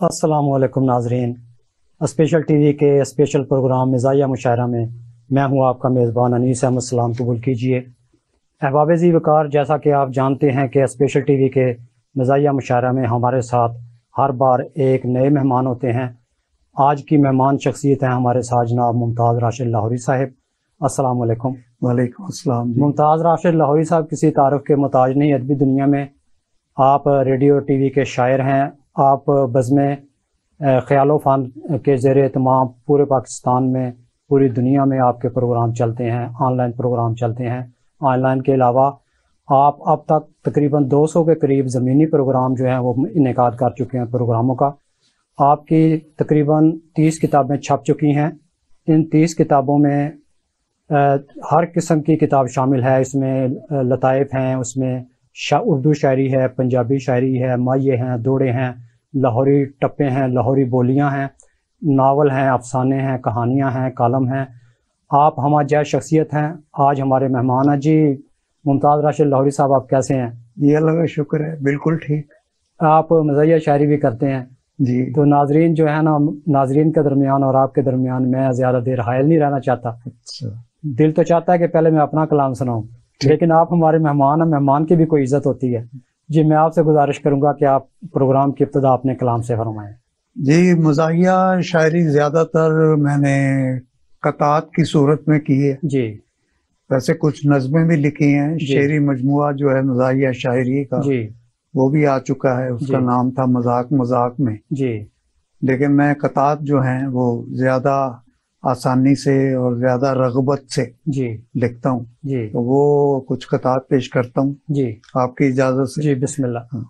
असलकुम नाजरीन। Special TV के स्पेशल प्रोग्राम मिजाया मुशायरा में मैं हूँ आपका मेज़बान अनीस अहमद सलाम कबूल कीजिए। अहबाब जी वकार जैसा कि आप जानते हैं कि स्पेशल टीवी के मिजाया मुशायरा में हमारे साथ हर बार एक नए मेहमान होते हैं। आज की मेहमान शख्सियत हैं हमारे साथ जनाब मुमताज़ राशिद लाहौरी साहब। अस्सलाम वालेकुम वालेकुम। मुमताज़ राशिद लाहौरी साहब किसी तारफ़ के मोहताज नहीं अदबी दुनिया में आप रेडियो टीवी के शायर हैं। आप बज़म ख्याल फ़ान के ज़ेर तमाम पूरे पाकिस्तान में पूरी दुनिया में आपके प्रोग्राम चलते हैं ऑनलाइन प्रोग्राम चलते हैं। ऑनलाइन के अलावा आप अब तक तकरीबन 200 के करीब ज़मीनी प्रोग्राम जो हैं वो इनका कर चुके हैं प्रोग्रामों का। आपकी तकरीबन 30 किताबें छप चुकी हैं। इन 30 किताबों में आ, हर किस्म की किताब शामिल है। इसमें लताइफ हैं उसमें शा उर्दू शायरी है पंजाबी शायरी है माये हैं दौड़े हैं लाहौरी टप्पे हैं लाहौरी बोलियाँ हैं नावल हैं अफसाने हैं कहानियाँ हैं कालम हैं। आप हमारे जय शख्सियत हैं आज हमारे मेहमान हैं। जी मुमताज़ राशिद लाहौरी साहब आप कैसे हैं? जी अल्लाह का शुक्र है बिल्कुल ठीक। आप मज़ैया शायरी भी करते हैं। जी। तो नाजरीन जो है ना नाजरीन के दरमियान और आपके दरमियान मैं ज़्यादा देर हायल नहीं रहना चाहता। अच्छा। दिल तो चाहता है कि पहले मैं अपना कलाम सुनाऊं। लेकिन आप हमारे मेहमान हैं मेहमान की भी कोई इज़्ज़त होती है। जी मैं आपसे गुजारिश करूँगा कि आप प्रोग्राम की इब्तदा अपने कलाम से फरमाएँ। जी मजाहिया शायरी ज़्यादातर मैंने कतात की सूरत में की है। जी। वैसे कुछ नज़में भी लिखी हैं। शेरी मजमुआ जो है मजाहिया शायरी का जी। वो भी आ चुका है। उसका नाम था मज़ाक मज़ाक में। जी। लेकिन मैं कतात जो हैं वो ज़्यादा आसानी से और ज़्यादा रगबत से जी। लिखता हूँ। जी। तो वो कुछ कतात पेश करता हूँ। जी। आपकी इजाज़त से। जी बिस्मिल्लाह।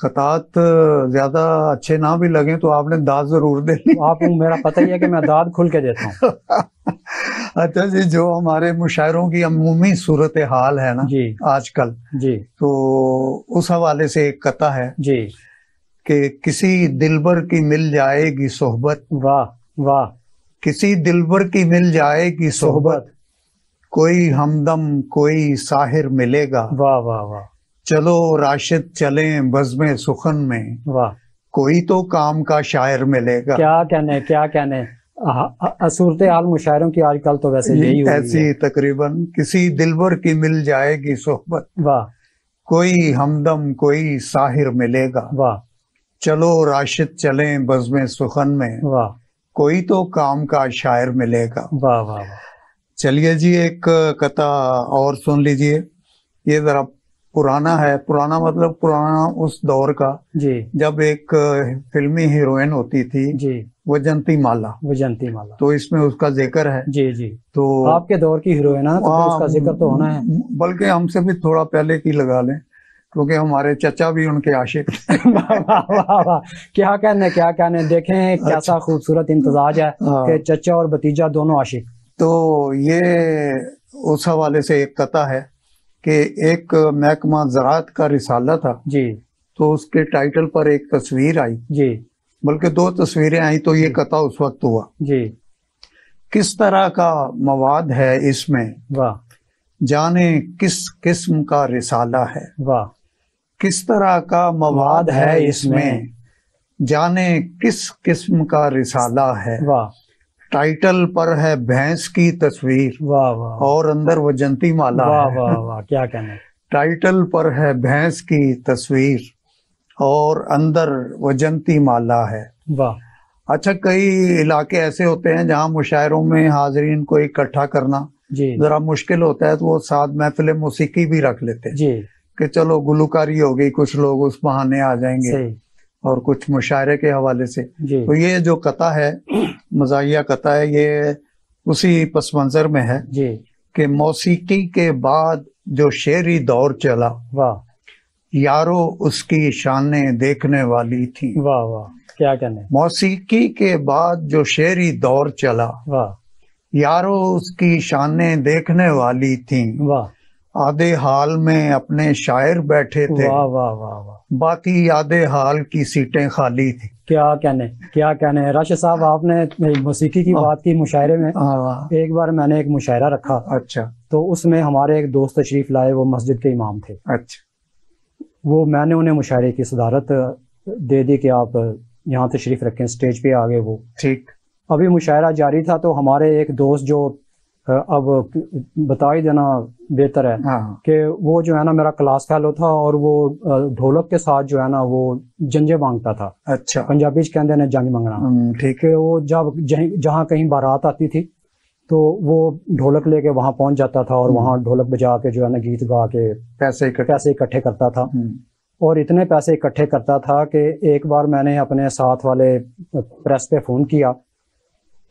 खतात ज़्यादा अच्छे ना भी लगे तो आपने दाद ज़रूर देनी आपको मेरा पता ही है कि मैं दाद खुल के देता हूँ। अच्छा जी जो हमारे मुशायरों की अमूमी सूरत हाल है ना जी। आजकल। जी। तो उस हवाले से एक कथा है जी। कि किसी दिलबर की मिल जाएगी सोहबत। वाह वाह। किसी दिलबर की मिल जाएगी सोहबत कोई हमदम कोई साहिर मिलेगा। वाह वाह वाह। चलो राशिद चले बज़म सुखन में। वाह। कोई तो काम का शायर मिलेगा। क्या कहने क्या कहने। सूरत हाल मुशायरों की आजकल तो वैसे यही ऐसी तकरीबन किसी दिलबर की मिल जाएगी सोहबत। वाह। कोई हमदम कोई साहिर मिलेगा। वाह। चलो राशिद चलें बज़म सुखन में। वाह। कोई तो काम का शायर मिलेगा। वाह वाह वाह। चलिए जी एक कथा और सुन लीजिए। ये जरा पुराना है। पुराना मतलब पुराना उस दौर का जी। जब एक फिल्मी हीरोइन होती थी जी। वजंती माला वजंती माला तो इसमें उसका ज़िक्र है। जी जी। तो आपके दौर की हीरोइन है ना तो उसका ज़िक्र तो होना है। बल्कि हमसे भी थोड़ा पहले की लगा लें। क्योंकि हमारे चचा भी उनके आशिक क्या कहने क्या कहने? देखें कैसा खूबसूरत इम्तजाज है हाँ। कि चचा और भतीजा दोनों आशिक। तो ये उस हवाले से एक कथा है कि एक महकमा ज़रात का रिसाला था। जी। तो उसके टाइटल पर एक तस्वीर आई। जी। बल्कि दो तस्वीरें आई तो ये कथा उस वक्त हुआ। जी। किस तरह का मवाद है इसमें? वाह। जाने किस किस्म का रिसाला है। वाह। किस तरह का मवाद है इसमें? जाने किस किस्म का रिसाला है? वाह। टाइटल पर है भैंस की तस्वीर। वाह वाह और अंदर वजंती माला वाह वाह वाह क्या कहने टाइटल पर है भैंस की तस्वीर और अंदर वजंती माला है। वाह। अच्छा कई इलाके ऐसे होते हैं जहाँ मुशायरों में हाजरीन को इकट्ठा करना जरा मुश्किल होता है तो वो साथ महफिल मौसीकी भी रख लेते हैं। जी। कि चलो गुलकारी हो गई कुछ लोग उस बहाने आ जाएँगे और कुछ मुशायरे के हवाले से। तो ये जो कथा है मजाहिया कथा है ये उसी पस मंजर में है कि मौसीकी के बाद जो शेरी दौर चला वाह। यारो उसकी शानें देखने वाली थी। वाह वाह। क्या कहने मौसीकी के बाद जो शेरी दौर चला वाह। यारो उसकी शानें देखने वाली थी। वाह। आधे हाल में अपने शायर बैठे थे। वाह वाह वाह वाह। बाकी आधे हाल की सीटें खाली थी। क्या कहने क्या कहने? राशिद साहब आपने मौसीकी की बात की मुशायरे में। हाँ, एक बार मैंने एक मुशायरा रखा। अच्छा। तो उसमें हमारे एक दोस्त तशरीफ़ लाए वो मस्जिद के इमाम थे। अच्छा। वो मैंने उन्हें मुशायरे की सदारत दे दी कि आप यहाँ तशरीफ़ रखें स्टेज पे आ गए वो। ठीक। अभी मुशायरा जारी था तो हमारे एक दोस्त जो अब बता ही देना बेहतर है हाँ। कि वो जो है ना मेरा क्लास फेलो था और वो ढोलक के साथ जो है ना वो जंजे माँगता था। अच्छा। पंजाबी कहते हैं जंज मंगना। हम्म, ठीक है। वो जब जहाँ कहीं बारात आती थी तो वो ढोलक लेके वहाँ पहुँच जाता था और हम्म। वहाँ ढोलक बजा के जो है ना गीत गा के पैसे इकट्ठे। पैसे इकट्ठे करता था। हम्म, और इतने पैसे इकट्ठे करता था कि एक बार मैंने अपने साथ वाले प्रेस पे फ़ोन किया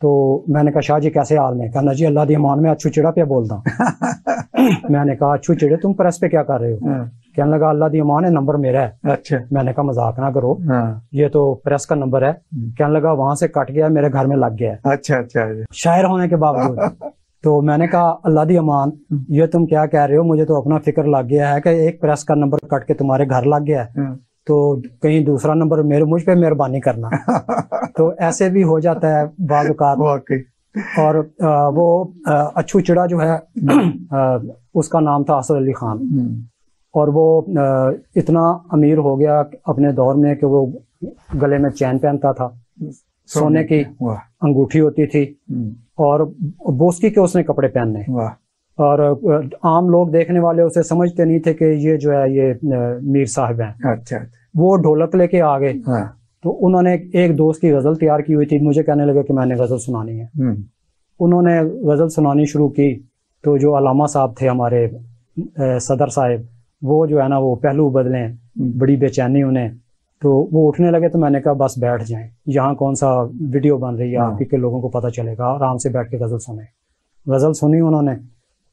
तो मैंने कहा शाह जी कैसे हाल में? कहना जी अल्लाह दी अमान में अच्छू चिड़ा पे बोलता मैंने कहा अच्छू चिड़े तुम प्रेस पे क्या कर रहे हो? हाँ, कहने लगा अल्लाह दी अमान है नंबर मेरा है। अच्छा। मैंने कहा मज़ाक ना करो। हाँ। ये तो प्रेस का नंबर है। हम्म। कहने लगा वहाँ से कट गया मेरे घर में लग गया है। अच्छा अच्छा अच्छा। शायर होने के बावजूद। तो मैंने कहा अल्लाह दी अमान ये तुम क्या कह रहे हो? मुझे तो अपना फ़िक्र लग गया है कि एक प्रेस का नंबर कट के तुम्हारे घर लग गया है। हाँ, तो कहीं दूसरा नंबर मेरे मुझ पे मेहरबानी करना। तो ऐसे भी हो जाता है वाकई। और वो अच्छू चिड़ा जो है उसका नाम था असद अली खान। हम्म, और वो इतना अमीर हो गया अपने दौर में कि वो गले में चैन पहनता था। सोने की अंगूठी होती थी। हम्म, और बोस्की के उसने कपड़े पहनने। वाह। और आम लोग देखने वाले उसे समझते नहीं थे कि ये जो है ये मीर साहब हैं। अच्छा। वो ढोलक लेके आ गए। हाँ। तो उन्होंने एक दोस्त की गज़ल तैयार की हुई थी। मुझे कहने लगे कि मैंने गज़ल सुनानी है। हम्म, उन्होंने गज़ल सुनानी शुरू की। तो जो अलामा साहब थे हमारे सदर साहब वो जो है ना वो पहलू बदले। बड़ी बेचैनी उन्हें। तो वो उठने लगे तो मैंने कहा बस बैठ जाएँ। यहाँ कौन सा वीडियो बन रही है? हाँ। आपकी के लोगों को पता चलेगा। आराम से बैठ के गज़ल सुने। गज़ल सुनी उन्होंने।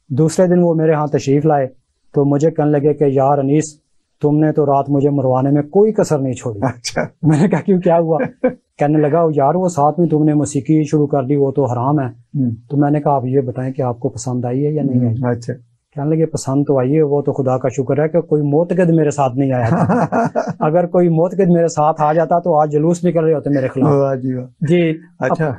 दूसरे दिन वो मेरे यहाँ तशरीफ़ लाए तो मुझे कहने लगे कि यार अनीस तुमने तो रात मुझे मरवाने में कोई कसर नहीं छोड़ी। अच्छा। मैंने कहा क्यों क्या हुआ? कहने लगा यार वो साथ में तुमने मौसीकी शुरू कर दी वो तो हराम है। हम्म, तो मैंने कहा आप ये बताएँ कि आपको पसंद आई है या नहीं आई? हम्म, अच्छा। कहने लगे पसंद तो आई है वो तो खुदा का शुक्र है कि कोई मोतकद मेरे साथ नहीं आया अगर कोई मोतकद मेरे साथ आ जाता तो आज जुलूस निकल रहे होते मेरे खिलाफ। जी जी अच्छा।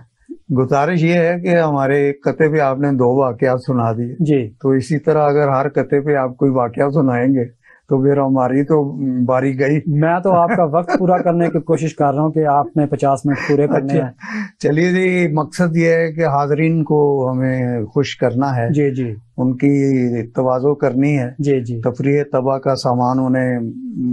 गुजारिश ये है कि हमारे कते पे आपने दो वाकयात सुना दिए। जी। तो इसी तरह अगर हर कते पे आप कोई वाकया सुनाएँगे तो फिर हमारी तो बारी गई। मैं तो आपका वक्त पूरा करने की कोशिश कर रहा हूँ कि आपने पचास मिनट पूरे करने अच्छा हैं। चलिए जी मकसद ये है कि हाजरीन को हमें खुश करना है। जी जी। उनकी तवाजो करनी है। जी जी। तफरी तबा का सामान उन्हें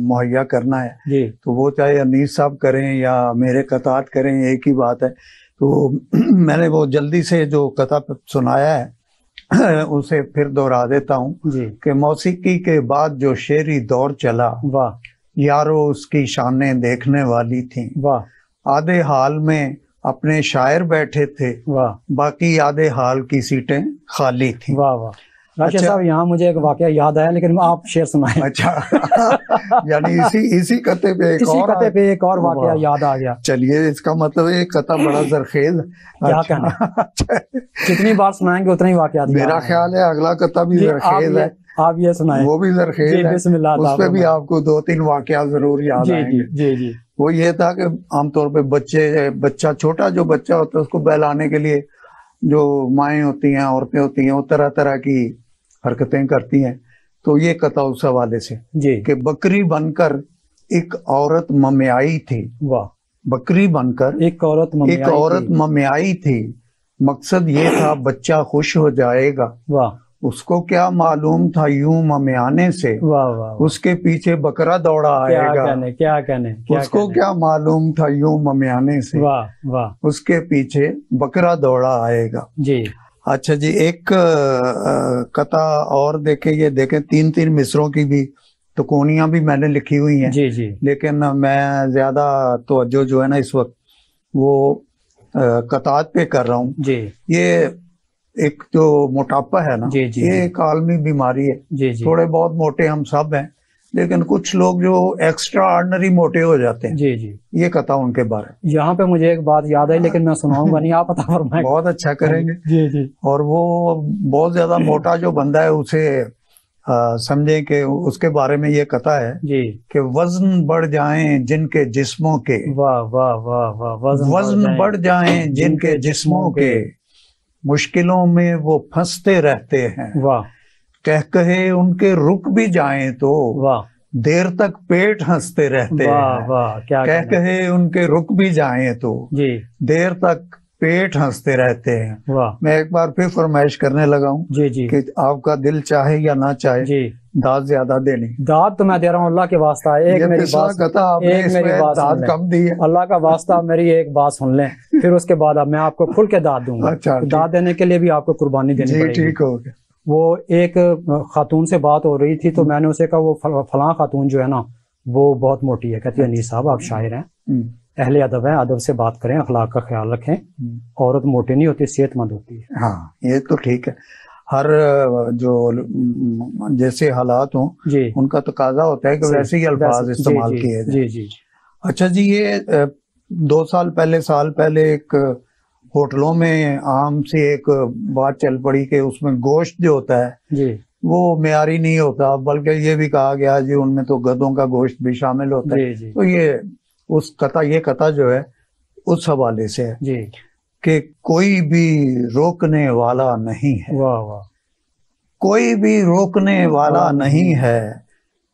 मुहैया करना है। जी। तो वो चाहे अनीस साहब करें या मेरे कतात करें एक ही बात है तो मैंने वो जल्दी से जो कथा सुनाया है उसे फिर दोहरा देता हूँ कि मौसीकी के बाद जो शेरी दौर चला वाह। यारो उसकी शानें देखने वाली थी। वाह। आधे हाल में अपने शायर बैठे थे वाह। बाकी आधे हाल की सीटें खाली थी। वाह वाह। अच्छा। साहब यहाँ मुझे एक वाकया याद आया लेकिन आप शेर सुनाए। अच्छा। यानी इसी इसी कते पे एक इसी और कते पे एक और वाकया। याद आ गया। चलिए इसका मतलब ये कथा बड़ा जरखेज। क्या अच्छा। जितनी बार सुनाएँगे उतनी वाकया मेरा ख्याल है अगला कथा भी जरखेज है। आप ये सुनाए। वो भी जरखेज है। उस भी आपको दो तीन वाकया ज़रूर याद जी आएँगे। जी जी। वो ये था कि आमतौर पे बच्चे बच्चा छोटा जो बच्चा होता है उसको बहलाने के लिए जो माएँ होती हैं औरतें होती हैं वो तरह तरह की हरकतें करती हैं। तो ये कथा उस हवाले से कि बकरी बनकर एक औरत मम्याई थी। वाह। बकरी बनकर एक औरत एक औरत ममयाई मम्याई थी। मकसद ये था बच्चा खुश हो जाएगा। वाह। उसको क्या मालूम था यूँ मम्याने से? वाह वाह। उसके पीछे बकरा दौड़ा क्या आएगा। कहने क्या कहने क्या उसको कहने। क्या मालूम था यूँ मम्याने से? वाह वाह। उसके पीछे बकरा दौड़ा आएगा। जी। अच्छा जी एक कथा और देखे ये देखें तीन तीन मिसरों की भी तुकोनियाँ भी मैंने लिखी हुई हैं। जी जी। लेकिन मैं ज़्यादा तो जो है ना इस वक्त वो कतात पे कर रहा हूँ। जी। ये एक जो मोटापा है ना जी, जी, ये एक आलमी बीमारी है। जी जी। थोड़े बहुत मोटे हम सब हैं लेकिन कुछ लोग जो एक्स्ट्रा ऑर्डनरी मोटे हो जाते हैं। जी जी। ये कथा उनके बारे में। यहाँ पे मुझे एक बात याद आई लेकिन मैं सुनाऊँगा नहीं आप बता फरमाएँ। बहुत अच्छा करेंगे। जी जी। और वो बहुत ज़्यादा मोटा जो बंदा है उसे समझे कि उसके बारे में ये कथा है जी। कि वज़न बढ़ जाए जिनके जिस्मों के। वाह वाह वाह वाह वज़न बढ़ जाए। जिनके जिस्मों के। मुश्किलों में वो फंसते रहते हैं। वाह। कह कहे उनके रुक भी जाए तो वाह। देर तक पेट हँसते रहते वाह हैं। वाह क्या कह कहे। उनके रुक भी जाए तो जी। देर तक पेट हँसते रहते हैं। मैं एक बार फिर फरमाइश करने लगा हूँ जी जी। कि आपका दिल चाहे या ना चाहे जी। दाद ज़्यादा देने। दाद तो मैं दे रहा हूँ अल्लाह के वास्ता एक मेरी बात एक मेरी बात दाद कम दी है। अल्लाह का वास्ता मेरी एक बात सुन लें। फिर उसके बाद अब मैं आपको खुल के दाद दूँगा। अच्छा, तो दाद देने के लिए भी आपको कुर्बानी देनी ठीक हो गया। वो एक खातून से बात हो रही थी तो मैंने उसे कहा वो फल- खातून जो है ना वो बहुत मोटी है। कहती है अनीस साहब आप शायर हैं। हम्म, अहले अदब है अदब से बात करें अखलाक का ख्याल रखें। हम्म। औरत मोटी नहीं होती सेहतमंद होती है। हाँ ये तो ठीक है। हर जो जैसे हालात हों उनका तकाजा होता है कि वैसे ही अल्फाज इस्तेमाल किए जी जी अच्छा जी ये दो साल पहले साल पहले एक होटलों में आम से एक बात चल पड़ी कि उसमें गोश्त जो होता है जी। वो म्यारी नहीं होता बल्कि ये भी कहा गया जी उनमें तो गधों का गोश्त भी शामिल होता है। तो ये उस कथा ये कथा जो है उस हवाले से है जी। कि कोई भी रोकने वाला नहीं है। वाह वाह। कोई भी रोकने वाला नहीं है।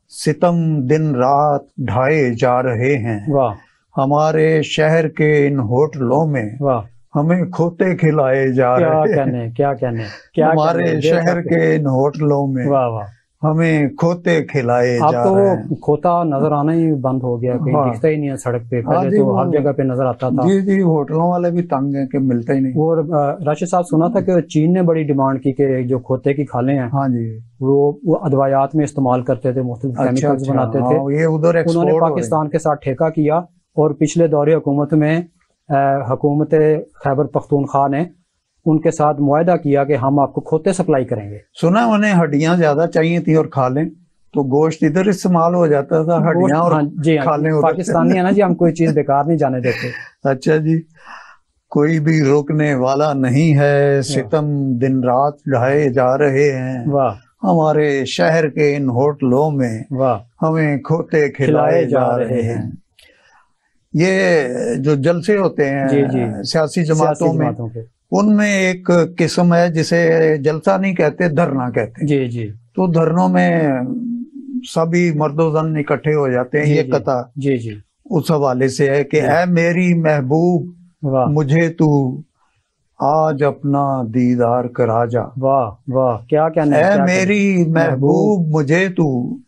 सितम दिन रात ढाए जा रहे हैं। वाह। हमारे शहर के इन होटलों में वाह। हमें खोते खिलाए जा रहे हैं। क्या कहने क्या कहने क्या हमारे शहर के इन होटलों में वाह वाह। हमें खोते खिलाए जा तो रहे हैं। खोता नज़र आना ही बंद हो गया कहीं हाँ। दिखता ही नहीं है सड़क पे। हाँ पहले तो हर जगह पे नज़र आता था। जी जी होटलों वाले भी तंग हैं कि मिलता ही नहीं। और राशिद साहब सुना था कि चीन ने बड़ी डिमांड की कि जो खोते की खाले हैं हाँ जी। वो वो अदवायात में इस्तेमाल करते थे मुख्तलिफ़ अच्छा केमिकल्स अच्छा। बनाते थे। हाँ, ये उधर उन्होंने। पाकिस्तान के साथ ठेका किया और पिछले दौरे हुकूमत में हुकूमत खैबर पख्तूनख्वा ने उनके साथ मुआदा किया कि हम आपको खोते सप्लाई करेंगे। सुना उन्हें हड्डियाँ ज़्यादा चाहिए थी और खा लें तो गोश्त इधर इस्तेमाल हो जाता था हड्डियाँ और हाँ जी हाँ, उधर से। पाकिस्तानी है ना जी हम कोई चीज़ बेकार नहीं जाने देते। अच्छा जी। कोई भी रोकने वाला नहीं हाँ। सितम दिन रात ढाए जा रहे हैं। वाह। हमारे शहर के इन होटलों में वाह। हमें खोते खिलाए जा रहे हैं। ये जो जलसे होते हैं। सियासी जमातों में उनमें एक किस्म है जिसे जलसा नहीं कहते धरना कहते जी जी। तो धरनों में सभी मर्दोजन इकट्ठे हो जाते हैं ये कथा जी जी। उस हवाले से है कि। ऐ मेरी महबूब मुझे तू आज अपना दीदार करा जा। वाह वाह क्या क्या कहने। मेरी महबूब मुझे तू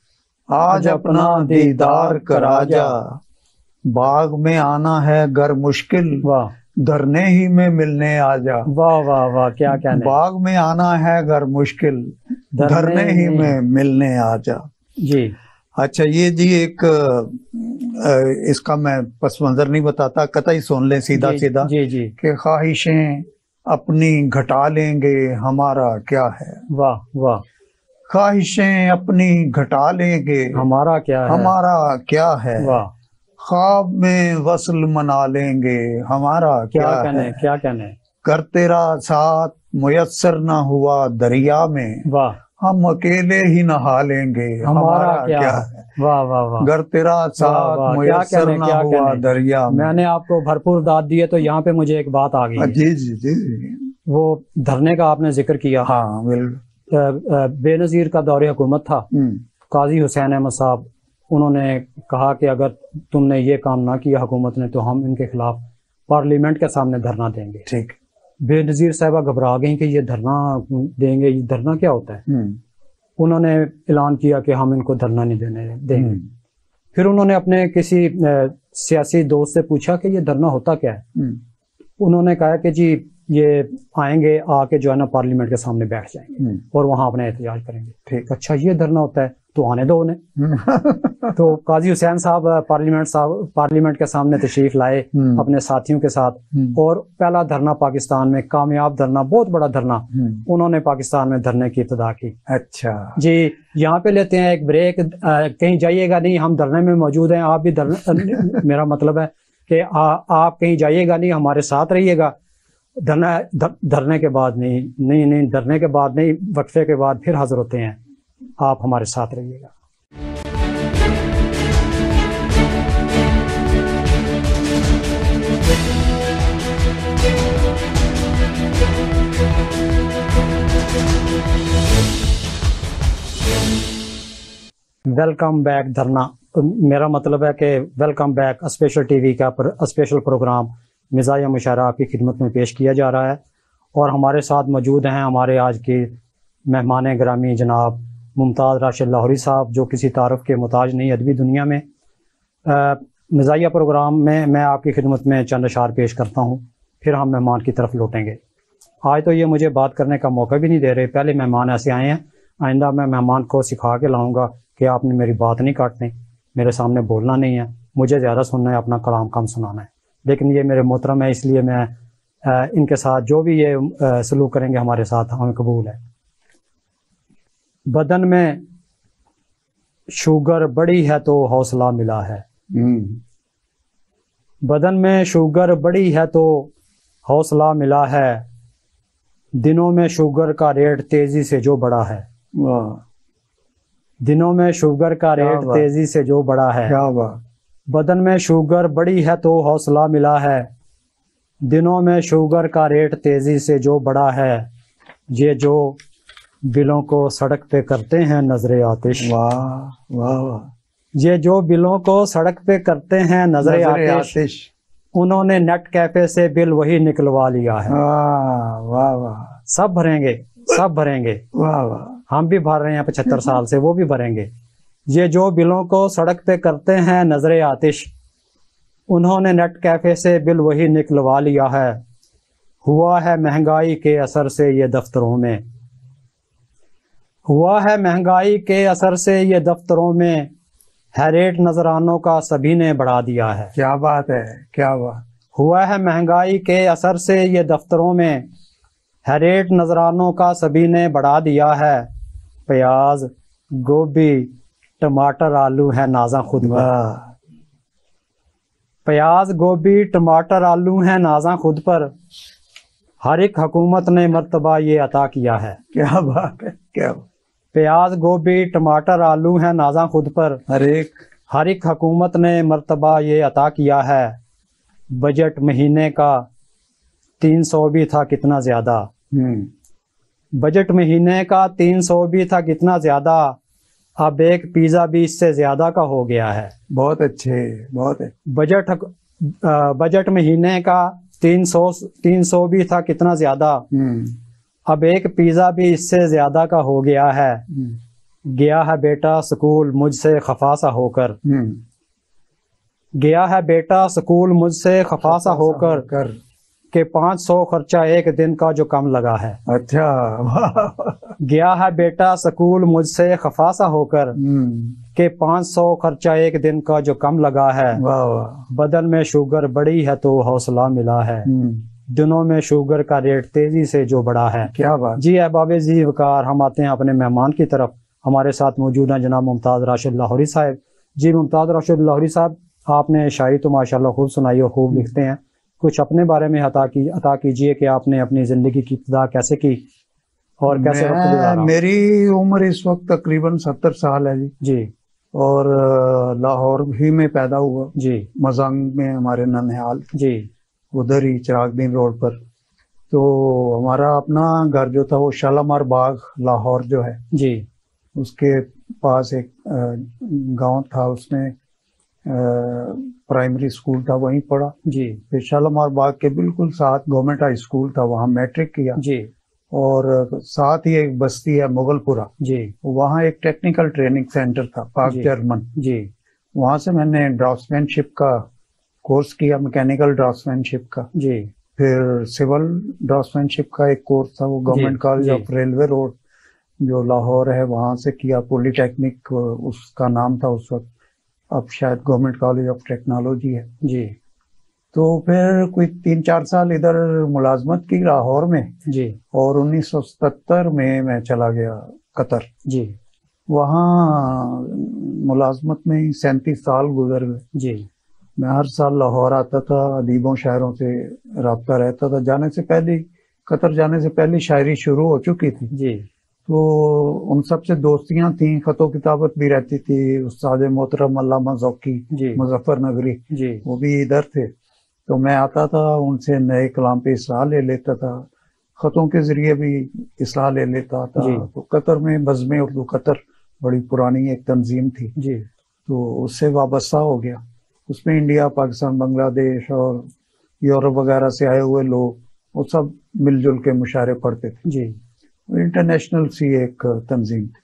आज अपना दीदार करा जा। बाग में आना है घर मुश्किल। वाह। धरने ही में मिलने आ जा। वाह वाह वाह क्या कहने। बाग में आना है घर मुश्किल धरने ही में- मिलने आ जा। जी। अच्छा ये जी एक अ, इसका मैं पस मंजर नहीं बताता कतई सुन ले सीधा जी, सीधा जी जी। कि ख्वाहिशें अपनी घटा लेंगे हमारा क्या है? वाह वाह। ख्वाहिशें अपनी घटा लेंगे हमारा क्या है? हमारा क्या है? वाह। ख्वाब में वसल मना लेंगे। हमारा क्या क्या कहने है? क्या कहने? कर तेरा साथ मुयसर न हुआ दरिया में। वाह। हम अकेले ही नहा लेंगे। हमारा क्या है? वाह वाह वाह। अगर तेरा साथ क्या मुयसर न क्या हुआ। दरिया में। मैंने आपको भरपूर दाद दी है तो यहाँ पे मुझे एक बात आ गई जी जी जी। वो धरने का आपने ज़िक्र किया। हाँ बिल्कुल। बेनजीर का दौरे हुकूमत था। हम्म, काजी हुसैन अहमद साहब उन्होंने कहा कि अगर तुमने ये काम ना किया हुकूमत ने तो हम इनके खिलाफ पार्लियामेंट के सामने धरना देंगे। ठीक। बेनजीर साहबा घबरा गई कि ये धरना देंगे ये धरना क्या होता है? हम्म, उन्होंने ऐलान किया कि हम इनको धरना नहीं देने देंगे। हम्म, फिर उन्होंने अपने किसी सियासी दोस्त से पूछा कि ये धरना होता क्या है? हम्म, उन्होंने कहा कि जी ये आएँगे आके जो है ना पार्लियामेंट के सामने बैठ जाएँगे और वहाँ अपना एहतजाज करेंगे। ठीक। अच्छा ये धरना होता है तो आने दो उन्हें। तो काजी हुसैन साहब पार्लियामेंट साहब पार्लियामेंट के सामने तशरीफ़ लाए हम्म, अपने साथियों के साथ। हम्म, और पहला धरना पाकिस्तान में कामयाब धरना बहुत बड़ा धरना हम्म, उन्होंने पाकिस्तान में धरने की इब्तदा की। अच्छा। जी यहाँ पे लेते हैं एक ब्रेक कहीं जाइएगा नहीं हम धरने में मौजूद हैं आप भी धरने मेरा मतलब है कि आ, आप कहीं जाइएगा नहीं हमारे साथ रहिएगा। धरना धरने के बाद नहीं नहीं नहीं धरने के बाद नहीं वक्फे के बाद फिर हाजिर होते हैं आप हमारे साथ रहिएगा। वेलकम बैक धरना। मेरा मतलब है कि वेलकम बैक स्पेशल टीवी का पर, स्पेशल प्रोग्राम मिजाज मुशारा आपकी खिदमत में पेश किया जा रहा है। और हमारे साथ मौजूद हैं हमारे आज के मेहमान ग्रामी जनाब मुमताज़ राशिद लाहौरी साहब जो किसी तारफ़ के मोहताज नहीं अदबी दुनिया में। मिजाइया प्रोग्राम में मैं आपकी खिदमत में चंद अशार पेश करता हूँ फिर हम मेहमान की तरफ़ लौटेंगे। आज तो ये मुझे बात करने का मौका भी नहीं दे रहे पहले मेहमान ऐसे आए हैं आइंदा मैं मेहमान को सिखा के लाऊँगा। कि आपने मेरी बात नहीं काटनी मेरे सामने बोलना नहीं है मुझे ज़्यादा सुनना है अपना कलाम कम सुनाना है। लेकिन ये मेरे मोहतरम है इसलिए मैं इनके साथ जो भी ये सलूक करेंगे हमारे साथ हमें कबूल है। बदन में शुगर बड़ी है तो हौसला मिला है। हम्म। बदन में शुगर बड़ी है तो हौसला मिला है। दिनों में शुगर का रेट तेज़ी से जो बढ़ा है। दिनों में शुगर का रेट तेज़ी से जो बढ़ा है। क्या बदन में शुगर बड़ी है तो हौसला मिला है। दिनों में शुगर का रेट तेज़ी से जो बढ़ा है ये जो बिलों को सड़क पे करते हैं नजरे आतिश। वाह वाह वाह। ये जो बिलों को सड़क पे करते हैं नजरे आतिश, आतिश। उन्होंने नेट कैफ़े से बिल वही निकलवा लिया है। वाह वाह। सब भरेंगे सब भरेंगे। वाह वाह। हम भी भर रहे हैं पचहत्तर साल से वो भी भरेंगे। ये जो बिलों को सड़क पे करते हैं नजरे आतिश उन्होंने नेट कैफ़े से बिल वही निकलवा लिया है। हुआ है महँगाई के असर से ये दफ्तरों में। हुआ है महँगाई के असर से ये दफ्तरों में। है रेट नजरानों का सभी ने बढ़ा दिया है। क्या बात है क्या बात। हुआ है महँगाई के असर से ये दफ्तरों में। है रेट नजरानों का सभी ने बढ़ा दिया है। प्याज गोभी टमाटर आलू है नाजा खुद पर। प्याज गोभी टमाटर आलू है नाजा खुद पर। हर एक हकूमत ने मरतबा ये अता किया है। क्या बात है क्या बात। प्याज गोभी टमाटर आलू है नाजा खुद पर। हर एक। हर एक हकूमत ने मरतबा ये अता किया है। बजट महीने का तीन सौ भी था कितना ज़्यादा। हम्म। बजट महीने का तीन सौ भी था कितना ज़्यादा? अब एक पिज्जा भी इससे ज़्यादा का हो गया है। बहुत अच्छे बहुत बजट बजट महीने का तीन सौ तीन सौ भी था कितना ज़्यादा? हम्म। अब एक पिज्जा भी इससे ज़्यादा का हो गया है। हम्म। गया है बेटा स्कूल मुझसे खफासा होकर। हम्म। गया है बेटा स्कूल मुझसे खफासा होकर। कर के पाँच सौ खर्चा एक दिन का जो कम लगा है। अच्छा गया है बेटा स्कूल मुझसे खफासा होकर हम्म। के पाँच सौ खर्चा एक दिन का जो कम लगा है। बदल में शुगर बड़ी है तो हौसला मिला है। दिनों में शुगर का रेट तेज़ी से जो बढ़ा है। क्या बात। जी अहबाब जी वकार हम आते हैं अपने मेहमान की तरफ़। हमारे साथ मौजूद हैं जनाब मुमताज़ राशिद लाहौरी साहब। जी मुमताज़ राशिद लाहौरी साहब आपने शायरी तो माशाल्लाह खूब सुनाई और खूब लिखते हैं। कुछ अपने बारे में अता की अता कीजिए कि आपने अपनी ज़िंदगी की इब्तदा कैसे की और कैसे वक्त मेरी उम्र इस वक्त तकरीबन सत्तर साल है जी। जी। और लाहौर ही में पैदा हुआ। जी। मजंग में हमारे ननिहाल। जी। उधर ही चिरागदीन रोड पर। तो हमारा अपना घर जो था वो शालामार बाग लाहौर जो है। जी। उसके पास एक गाँव था। उसमें प्राइमरी स्कूल था वहीं पढ़ा। जी। फिर शालामार बाग के बिल्कुल साथ गवर्नमेंट हाई स्कूल था वहाँ मैट्रिक किया। जी। और साथ ही एक बस्ती है मुगलपुरा। जी। वहाँ एक टेक्निकल ट्रेनिंग सेंटर था पाक जर्मन। जी। वहाँ से मैंने ड्राफ्टमैनशिप का कोर्स किया मैकेनिकल ड्राफ्टमैनशिप का। जी। फिर सिविल ड्राफ्टमैनशिप का एक कोर्स था वो government college of railway road जो लाहौर है वहाँ से किया पॉलीटेक्निक उसका नाम था उस वक्त। अब शायद गवर्नमेंट कॉलेज ऑफ़ टेक्नोलॉजी है। जी। तो फिर कोई तीन चार साल इधर मुलाजमत की लाहौर में जी। और 1977 में मैं चला गया कतर। जी। वहाँ मुलाजमत में ही सैंतीस साल गुजर गए। जी। मैं हर साल लाहौर आता था अदीबों शायरों से रबता रहता था। जाने से पहले कतर जाने से पहले शायरी शुरू हो चुकी थी। जी। तो उन सबसे दोस्तियाँ थी खतो किताबत भी रहती थी उस्ताद मोहतरम अल्लामा जौकी मुजफ्फर नगरी जी। वो भी इधर थे। तो मैं आता था उनसे नए कलाम पे इसलाह ले लेता था खतों के ज़रिए भी इसलाह ले लेता था। तो कतर में बज़म उर्दू कतर बड़ी पुरानी एक तंजीम थी। जी। तो उससे वाबस्ता हो गया। उसमें इंडिया पाकिस्तान बांग्लादेश और यूरोप वगैरह से आए हुए लोग वो सब मिलजुल के मुशायरे पढ़ते थे। जी। इंटरनेशनल सी एक तंजीम। थी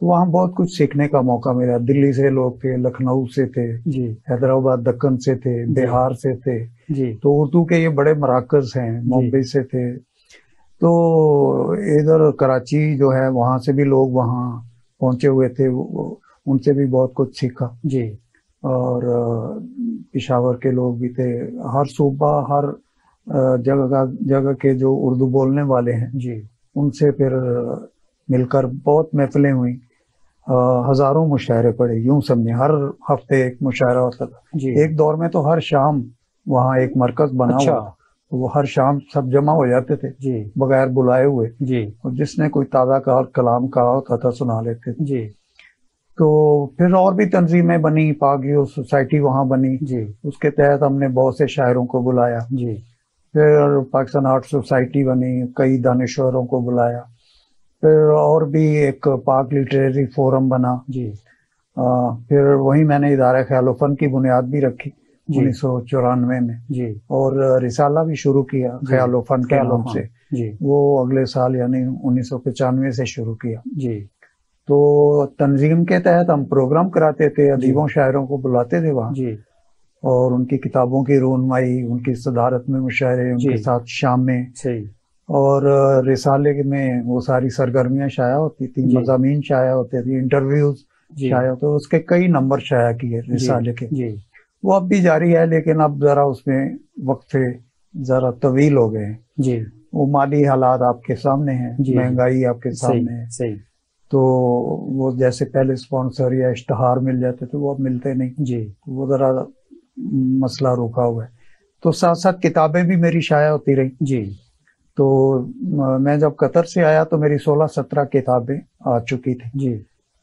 तो वहाँ बहुत कुछ सीखने का मौका मिला। दिल्ली से लोग थे लखनऊ से थे जी। हैदराबाद दक्कन से थे बिहार से थे। जी। तो उर्दू के ये बड़े मराकज हैं मुंबई से थे। तो इधर कराची जो है वहाँ से भी लोग वहाँ पहुँचे हुए थे। उनसे भी बहुत कुछ सीखा। जी। और पिशावर के लोग भी थे। हर सूबा हर जगह का जगह के जो उर्दू बोलने वाले हैं जी। उनसे फिर मिलकर बहुत महफिलें हुई। हज़ारों मुशायरे पड़े यूँ समझे हर हफ़्ते एक मुशायरा होता था। जी। एक दौर में तो हर शाम वहाँ एक मरकज बना अच्छा। हुआ तो वो हर शाम सब जमा हो जाते थे जी। बगैर बुलाए हुए। जी। और जिसने कोई ताज़ा का कलाम कहा होता था सुना लेते थे। जी। तो फिर और भी तंजीमें बनी पागियो सोसाइटी वहाँ बनी। जी। उसके तहत हमने बहुत से शायरों को बुलाया। जी। फिर पाकिस्तान आर्ट सोसाइटी बनी कई दानश्वरों को बुलाया। फिर और भी एक पाक लिटरेरी फोरम बना। जी। आ, फिर वहीं मैंने इदारा ख्याल फन की बुनियाद भी रखी उन्नीस सौ चौरानवे में। जी। और रिसाला भी शुरू किया। ख्याल फन के नाम से। जी। वो अगले साल यानी उन्नीस सौ पचानवे से शुरू किया। जी। तो तंजीम के तहत हम प्रोग्राम कराते थे अदीबों शायरों को बुलाते थे वहाँ। जी। और उनकी किताबों की रोनमाई उनकी सदारत में मुशायरे उनके साथ शाम में। और रिसाले में वो सारी सरगर्मियाँ शाया होती थी जी। मजामीन शाया होते थे इंटरव्यूज़ शाया होते उसके कई नंबर शाया किए रिसाले के। वो अब भी जारी है लेकिन अब जरा उसमें वक्फे जरा तवील हो गए जी। वो माली हालात आपके सामने हैं महँगाई आपके सामने है। सही। तो वो जैसे पहले स्पॉन्सर या इश्तहार मिल जाते थे वो अब मिलते नहीं। जी। वो जरा मसला रोका हुआ है। तो साथ साथ किताबें भी मेरी शाया होती रही। जी। तो मैं जब कतर से आया तो मेरी 16-17 किताबें आ चुकी थी। जी।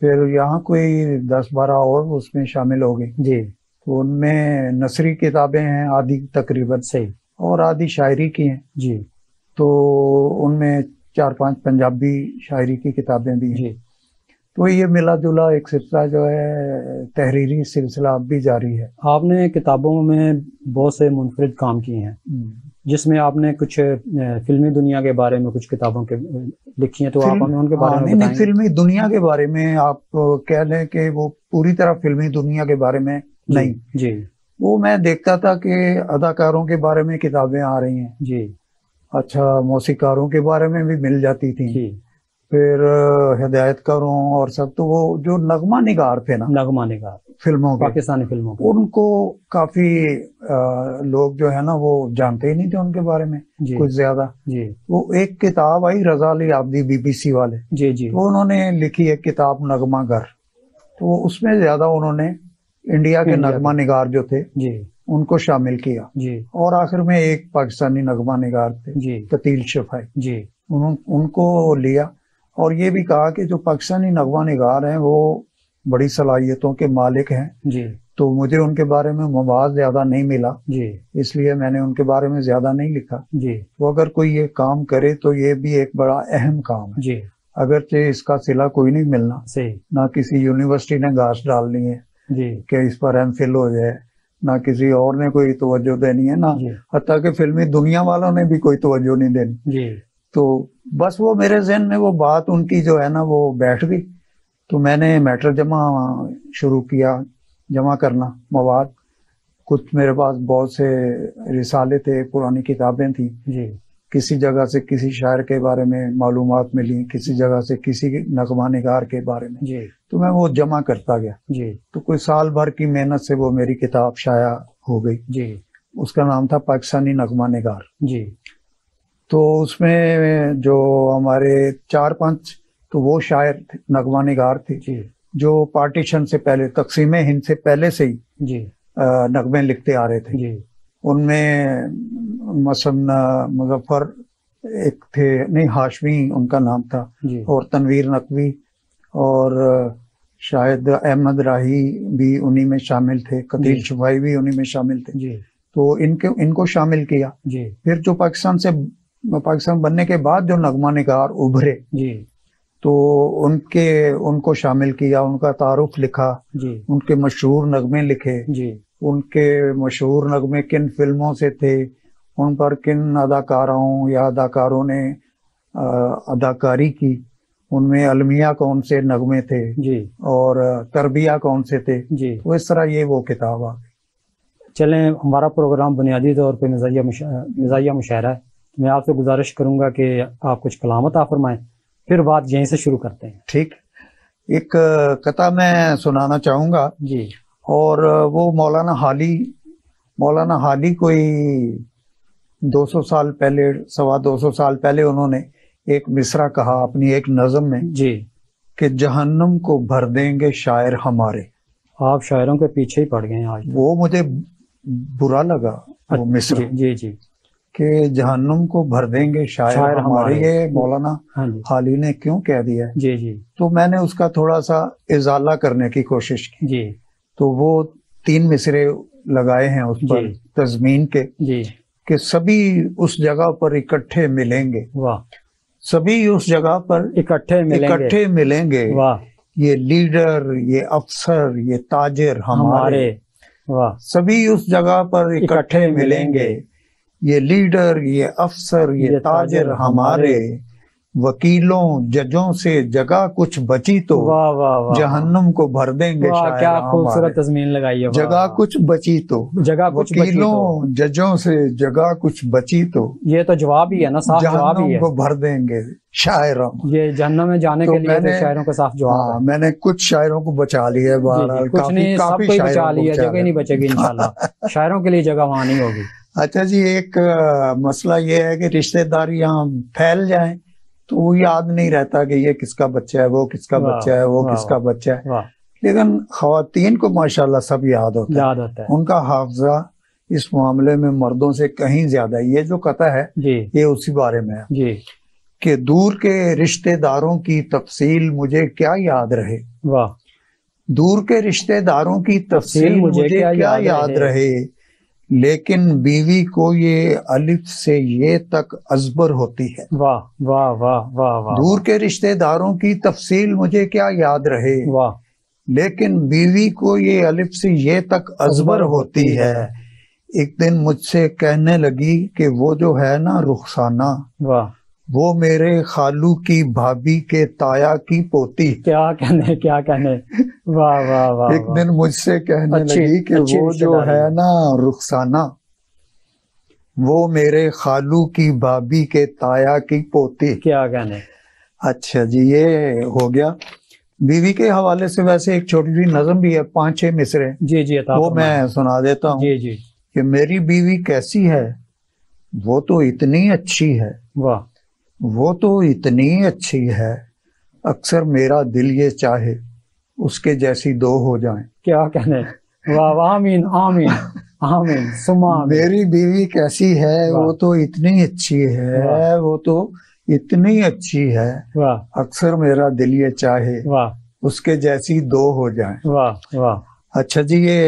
फिर यहाँ कोई 10-12 और उसमें शामिल हो गई। जी। तो उनमें नसरी किताबें हैं आधी तकरीबन। सही। और आधी शायरी की हैं। जी। तो उनमें चार पाँच पंजाबी शायरी की किताबें भी हैं। जी। तो ये मिला जुला एक सिलसिला जो है तहरीरी सिलसिला अब भी जारी है। आपने किताबों में बहुत से मुनफरद काम किए हैं। जिसमें आपने कुछ फिल्मी दुनिया के बारे में कुछ किताबों के लिखी हैं तो आप हमें उनके बारे हाँ, में नहीं नहीं फिल्मी दुनिया के बारे में आप कह लें कि वो पूरी तरह फिल्मी दुनिया के बारे में नहीं। जी। वो मैं देखता था कि अदाकारों के बारे में किताबें आ रही हैं। जी। अच्छा मौसीकारों के बारे में भी मिल जाती थी। जी। फिर हिदायतकारों और सब तो वो जो नगमा निगार थे ना नगमा निगार। फ़िल्मों के पाकिस्तानी फ़िल्मों के। उनको काफ़ी अ, लोग जो है ना वो जानते ही नहीं थे उनके बारे में कुछ ज़्यादा। जी। वो एक किताब आई रजा अली आबदी बीबीसी वाले। जी जी। तो उन्होंने लिखी एक किताब नगमा घर। तो उसमें ज़्यादा उन्होंने इंडिया के नगमा निगार जो थे जी। उनको शामिल किया। जी। और आखिर में एक पाकिस्तानी नगमा निगार थे जी। कतील शफाई। जी। उन्हों, उनको लिया। और ये भी कहा कि जो पाकिस्तानी नगमा निगार हैं वो बड़ी सलाहियतों के मालिक हैं। जी। तो मुझे उनके बारे में मवाद ज़्यादा नहीं मिला। जी। इसलिए मैंने उनके बारे में ज़्यादा नहीं लिखा। जी। तो अगर कोई ये काम करे तो ये भी एक बड़ा अहम काम है। जी। अगरचे इसका सिला कोई नहीं मिलना। सही। ना किसी यूनिवर्सिटी ने घास डालनी है जी। कि इस पर एम फिल हो जाए। ना किसी और ने कोई तवज्जो देनी है ना हत्या कि फिल्मी दुनिया वालों ने भी कोई तवज्जो नहीं देनी। जी। तो बस वो मेरे जहन में वो बात उनकी जो है ना वो बैठ गई। तो मैंने मैटर जमा शुरू किया जमा करना मवाद। कुछ मेरे पास बहुत से रिसाले थे पुरानी किताबें थी। जी। किसी जगह से किसी शायर के बारे में मालूम मिली किसी जगह से किसी नगमा निगार के बारे में। जी। तो मैं वो जमा करता गया। जी। तो कोई साल भर की मेहनत से वो मेरी किताब शाया हो गई। जी। उसका नाम था पाकिस्तानी नगमा निगार। जी। तो उसमें जो हमारे चार पाँच तो वो शायर थे नगमा निगार थे। जी। जो पार्टीशन से पहले तकसीम हिंद से पहले से ही जी। नगमे लिखते आ रहे थे। जी। उनमें मसन मुजफ्फर एक थे नहीं हाशमी उनका नाम था। जी। और तनवीर नकवी और शायद अहमद राही भी उन्हीं में शामिल थे। कतील जी। शुभाई भी उन्हीं में शामिल थे। जी। तो इनके इनको शामिल किया। जी। फिर जो पाकिस्तान से पाकिस्तान बनने के बाद जो नगमा निगार उभरे जी। तो उनके उनको शामिल किया उनका तारुफ लिखा जी। उनके मशहूर नगमे लिखे जी। उनके मशहूर नगमे किन फ़िल्मों से थे उन पर किन अदाकारों या अदाकारों ने अ, अदाकारी की उनमें अलमिया कौन से नगमे थे जी। और तरबिया कौन से थे जी। तो इस तरह ये वो किताब आ गई। चलें हमारा प्रोग्राम बुनियादी तौर पर मिजाजिया मुशा- मिजाजिया मुशायरा है। मैं आपसे गुजारिश करूँगा कि आप कुछ कलामत आप फरमाएँ। फिर बात यहीं से शुरू करते हैं। ठीक। एक कथा मैं सुनाना चाहूँगा। जी। और वो मौलाना हाली मौलाना हाली कोई 200 साल पहले सवा 200 साल पहले उन्होंने एक मिसरा कहा अपनी एक नज़म में जी। कि जहन्नम को भर देंगे शायर हमारे। आप शायरों के पीछे ही पड़ गए आज। वो मुझे बुरा लगा अच्छा, वो मिसरा जी जी। कि जहन्नम को भर देंगे शायर, शायर हमारे। ये मौलाना हाँ हाली ने क्यों कह दिया है? जी जी। तो मैंने उसका थोड़ा सा इजाला करने की कोशिश की। जी। तो वो तीन मिसरे लगाए हैं उस पर तजमीन के जी। कि सभी उस जगह पर इकट्ठे मिलेंगे। वाह। सभी उस जगह पर इकट्ठे मिलेंगे। इकट्ठे मिलेंगे। वाह। ये लीडर ये अफसर ये ताजिर हमारे। हमारे। वाह। सभी उस जगह पर इकट्ठे मिलेंगे। ये लीडर ये अफसर ये ये ताजिर हमारे वकीलों जजों से जगह कुछ बची तो वाह वाह जहन्नम को भर देंगे वाह क्या खूबसूरत तस्मीन लगाई है जगह कुछ बची तो जगह कुछ बची तो। वकीलों जजों से जगह कुछ बची तो ये तो जवाब ही है ना साफ़ जवाब ही है। को भर देंगे शायर। ये जन्नत में जाने तो के लिए तो शायरों का साफ़ जवाब हाँ, मैंने कुछ शायरों को बचा लिया है है बहरहाल कुछ नहीं सबको बचा लिया जगह नहीं बचेगी इंशाल्लाह। शायरों के लिए जगह वहाँ नहीं होगी। अच्छा जी एक मसला ये है कि रिश्तेदारी यहाँ फैल जाए तो वो याद नहीं रहता कि ये किसका बच्चा है वो किसका बच्चा है वो किसका बच्चा है। लेकिन खातन को माशाल्लाह सब याद होता है। याद होता है। उनका हाफजा इस मामले में मर्दों से कहीं ज़्यादा है। ये जो कथा है ये उसी बारे में है जी। कि दूर के रिश्तेदारों की तफसील मुझे क्या याद रहे? वाह। दूर के रिश्तेदारों की तफसील मुझे, क्या, याद, रहे? लेकिन बीवी को ये अलिफ से ये तक अजबर होती है। वाह वाह वाह वाह वाह। दूर के रिश्तेदारों की तफसील मुझे क्या याद रहे? वाह। लेकिन बीवी को ये अलिफ से ये तक अजबर होती है। एक दिन मुझसे कहने लगी कि वो जो है ना रुखसाना। वाह। वो मेरे खालू की भाभी के ताया की पोती। क्या कहने क्या कहने? वाह वाह वाह एक दिन मुझसे कहने अच्छी- लगी कि अच्छी वो जो है। ना रुखसाना वो मेरे खालू की भाभी के ताया की पोती। क्या कहने? अच्छा जी ये हो गया। बीवी के हवाले से वैसे एक छोटी सी नजम भी है पाँच छह मिसरे जी जी वो मैं सुना देता हूँ जी जी। कि मेरी बीवी कैसी है वो तो इतनी अच्छी है। वाह। वो तो इतनी अच्छी है। अक्सर मेरा दिल ये चाहे उसके जैसी दो हो जाए। क्या कहने? वाह आमीन आमीन आमीन सुमा मेरी बीवी कैसी है वो तो इतनी अच्छी है वो तो इतनी अच्छी है। वाह। अक्सर मेरा दिल ये चाहे वाह। उसके जैसी दो हो जाए। वाह वाह। अच्छा जी ये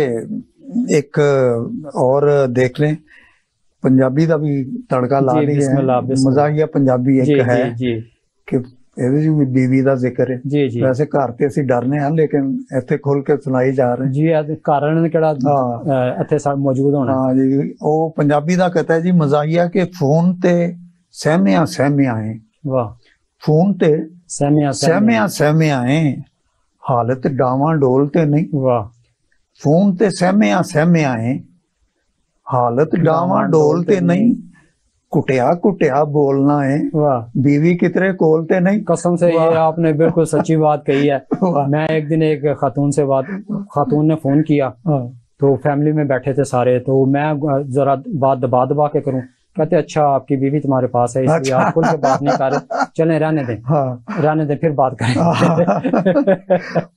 एक और देख लें। ਪੰਜਾਬੀ ਦਾ ਵੀ ਤੜਕਾ ਲਾ ਰਹੀ ਹੈ ਮਜ਼ਾਹੀਆ ਪੰਜਾਬੀ ਇੱਕ ਹੈ ਕਿ ਇਹਦੇ ਜੀ ਬੀਵੀ ਦਾ ਜ਼ਿਕਰ ਹੈ। ਵੈਸੇ ਘਰ ਤੇ ਅਸੀਂ ਡਰਨੇ ਹਾਂ ਲੇਕਿਨ ਇੱਥੇ ਖੁੱਲ ਕੇ ਸੁਣਾਈ ਜਾ ਰਹੀ। ਜੀ ਇਹ ਕਾਰਨ ਕਿਹੜਾ ਇੱਥੇ ਸਭ ਮੌਜੂਦ ਹੋਣਾ? ਹਾਂ ਜੀ ਉਹ ਪੰਜਾਬੀ ਦਾ ਕਹਤਾ ਹੈ ਜੀ ਮਜ਼ਾਹੀਆ ਕਿ ਫੋਨ ਤੇ ਸਹਿਮਿਆ ਸਹਿਮਿਆ ਹੈ। ਵਾਹ। ਫੋਨ ਤੇ ਸਹਿਮਿਆ। ਸਹਿਮਿਆ ਸਹਿਮਿਆ ਹੈ। ਹਾਲਤ ਡਾਵਾਂ ਡੋਲ ਤੇ ਨਹੀਂ। ਵਾਹ। ਫੋਨ ਤੇ ਸਹਿਮਿਆ ਸਹਿਮਿਆ ਹੈ। हालत डावा डोलते नहीं कुटिया कुटिया बोलना है वाह बीवी कितने कोलते नहीं कसम से ये आपने बिल्कुल सच्ची बात कही है मैं एक दिन एक खातून से बात खातून ने फ़ोन किया तो फैमिली में बैठे थे सारे तो मैं जरा बात दबा दबा के करूँ कहते अच्छा आपकी बीवी तुम्हारे पास है इसलिए आप खुल के बात नहीं कर रहे चले रहने दें हाँ। रहने दें फिर बात करें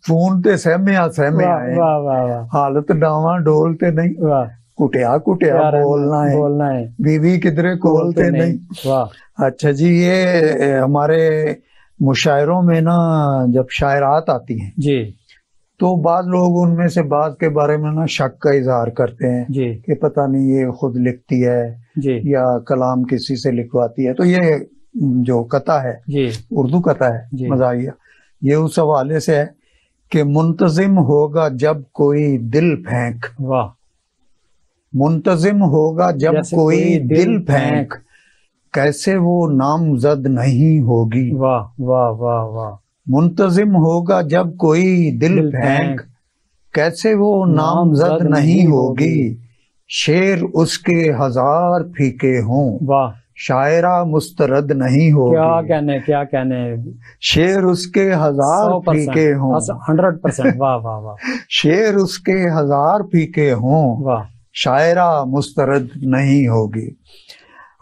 फ़ोन ते सहमे सहमे वाह वाह वाह हालत डावा डोलते नहीं वाह कुटिया कुटिया बोलना है। बोलना है। बीवी किधरे कोल बोलते ते नहीं। वाह। अच्छा जी ये हमारे मुशायरों में ना जब शायरात आती हैं जी। तो बाद लोग उनमें से बाद के बारे में ना शक का इजहार करते हैं जी। कि पता नहीं ये खुद लिखती है जी। या कलाम किसी से लिखवाती है। तो ये जो कथा है जी। उर्दू कथा है। मजाहिया। ये उस हवाले से है कि मुंतजिम होगा जब कोई दिल फेंक। वाह। मुंतजिम होगा जब कोई दिल फेंक। कैसे वो नामजद नहीं होगी? वाह वाह वाह वाह। मुंतजिम होगा जब कोई दिल दिल फेंक। कैसे वो नामजद नहीं होगी। शेर उसके हज़ार फीके हों। वाह। शायरा मुस्तरद नहीं हो क्या कहने क्या कहने? शेर उसके हज़ार फीके हों। Hundred percent. वाह वाह वाह। शेर उसके हज़ार फीके हों। वाह। शायरा मुस्तरद नहीं होगी।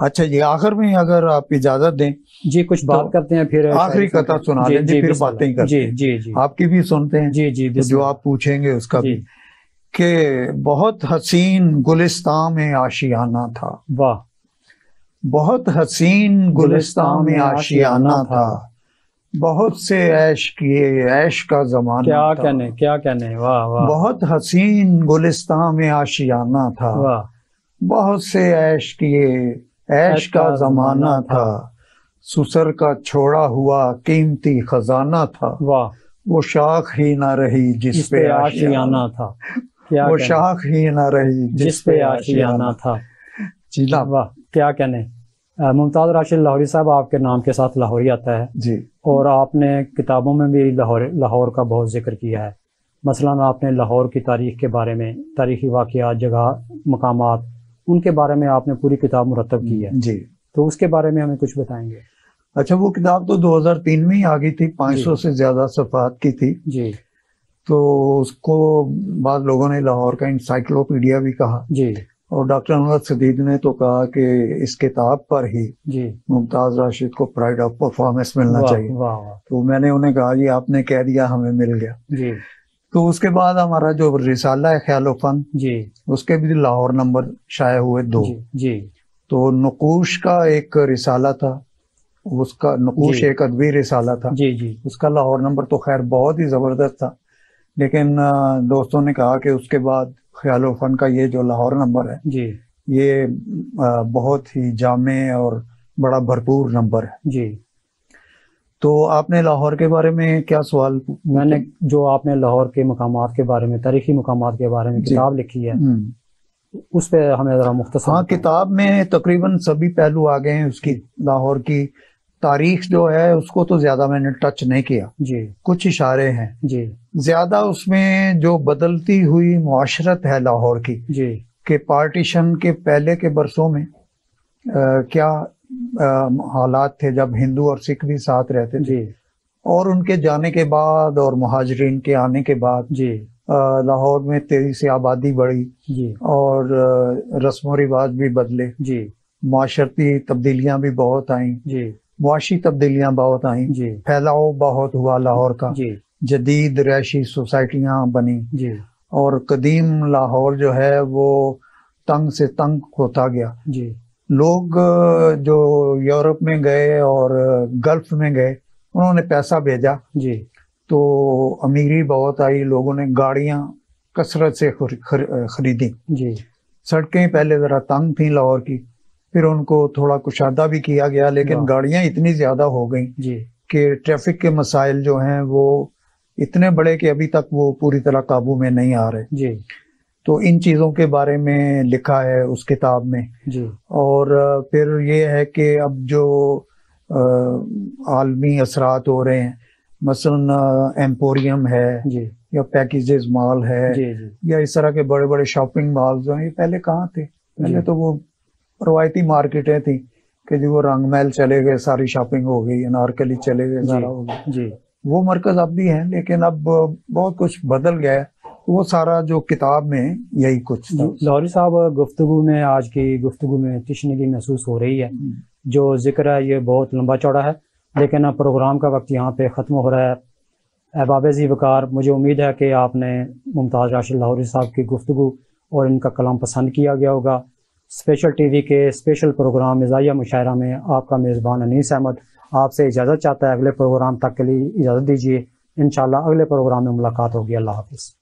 अच्छा ये आखिर में अगर आप इजाज़त दें जी कुछ बात तो करते हैं फिर आखिरी कथा सुना जी, जी, फिर। बातें करते जी हैं। जी जी। आपकी भी सुनते हैं? जी जी तो जो आप पूछेंगे उसका भी कि बहुत हसीन गुलिस्तान में आशियाना था। वाह। बहुत हसीन गुलिस्तान में आशियाना था। बहुत से ऐश किए ऐश का जमाना क्या था। कहने क्या कहने वाह वाह। बहुत हसीन गुलिस्तान में आशियाना था। वाह। बहुत से ऐश किए ऐश का जमाना था। सुसर का छोड़ा हुआ कीमती खजाना था। वाह। वो शाख ही ना रही जिस पे आशियाना। था। क्या वो शाख ही ना रही जिस पे आशियाना था। जिला वाह क्या कहने? मुमताज़ राशिद लाहौरी साहब आपके नाम के साथ लाहौरी आता है। जी। और आपने किताबों में भी लाहौर लाहौर का बहुत ज़िक्र किया है। मसला आपने लाहौर की तारीख के बारे में तारीखी वाक़ात जगह मकाम उनके बारे में आपने पूरी किताब मुरतब की है। जी। तो उसके बारे में हमें कुछ बताएँगे। अच्छा वो किताब तो 2003 में ही आ गई थी 500 से ज़्यादा सफात की थी। जी। तो उसको बाद लोगों ने लाहौर का इंसाइक्लोपीडिया भी कहा। जी। और डॉक्टर अनवर सदीद ने तो कहा कि इस किताब पर ही मुमताज़ राशिद को प्राइड ऑफ़ परफॉर्मेंस मिलना चाहिए। तो मैंने उन्हें कहा जी आपने कह दिया हमें मिल गया। जी। तो उसके बाद हमारा जो रिसाला है ख्याल फन जी। उसके भी लाहौर नंबर शाये हुए दो। जी जी। तो नकूश का एक रिसाला था उसका नकूश एक अदबी रिसाला था। जी जी। उसका लाहौर नंबर तो खैर बहुत ही ज़बरदस्त था। लेकिन दोस्तों ने कहा कि उसके बाद ख्याल फन का ये जो लाहौर नंबर है जी। ये बहुत ही जामे और बड़ा भरपूर नंबर है। जी। तो आपने लाहौर के बारे में क्या सवाल मैंने जो आपने लाहौर के मकाम के बारे में तारीखी मकाम के बारे में किताब लिखी है हम्म, उस पर हमें ज़रा मुख्तसर हाँ किताब में तकरीबन सभी पहलू आ गए हैं उसकी लाहौर की। तारीख जो है उसको तो ज़्यादा मैंने टच नहीं किया। जी। कुछ इशारे हैं। जी। ज़्यादा उसमें जो बदलती हुई मुआशरत है लाहौर की जी। के पार्टीशन के पहले के बरसों में आ, क्या हालात थे जब हिंदू और सिख भी साथ रहते थे। जी। और उनके जाने के बाद और महाजरीन के आने के बाद जी। लाहौर में तेज़ी से आबादी बढ़ी। जी। और रस्म व रिवाज भी बदले। जी। माशरती तब्दीलियाँ भी बहुत आई। जी। मुआशी तब्दीलियाँ बहुत आई। फैलाव बहुत हुआ लाहौर का। जदीद रैशी सोसाइटियाँ बनी। जी। और कदीम लाहौर जो है वो तंग से तंग होता गया। जी। लोग जो यूरोप में गए और गल्फ में गए उन्होंने पैसा भेजा। जी। तो अमीरी बहुत आई लोगों ने गाड़ियाँ कसरत से खर, खर, खरीदी। जी। सड़कें पहले जरा तंग थी लाहौर की। फिर उनको थोड़ा कुशादा भी किया गया लेकिन गाड़ियाँ इतनी ज़्यादा हो गई कि ट्रैफ़िक के मसाइल जो हैं वो इतने बड़े कि अभी तक वो पूरी तरह काबू में नहीं आ रहे। जी। तो इन चीज़ों के बारे में लिखा है उस किताब में। जी। और फिर ये है कि अब जो आलमी असरात हो रहे हैं मसलन एम्पोरियम है जी। या पैकेजेस मॉल है जी जी। या इस तरह के बड़े बड़े शॉपिंग मॉल्स हैं ये पहले कहाँ थे? पहले तो वो रवायती मार्केटें थी कि जो वो रंग महल चले गए सारी शॉपिंग हो गई अनारकली चले गए सारा हो गया जी वो मरकज अब भी है लेकिन अब बहुत कुछ बदल गया है वो सारा जो किताब में यही कुछ लाहौरी साहब गुफ्तगु में आज की गुफ्तु में तशनगी महसूस हो रही है जो ज़िक्र है ये बहुत लंबा चौड़ा है लेकिन अब प्रोग्राम का वक्त यहाँ पे ख़त्म हो रहा है अहबाब जी वकार मुझे उम्मीद है कि आपने मुमताज़ राशिद लाहौरी साहब की गुफ्तगु और इनका कलाम पसंद किया गया होगा स्पेशल टीवी के स्पेशल प्रोग्राम मिजाया मुशायरा में आपका मेज़बान अनीस अहमद। आपसे इजाज़त चाहता है अगले प्रोग्राम तक के लिए इजाज़त दीजिए। इन अगले प्रोग्राम में मुलाकात होगी। अल्लाह हाफिज़।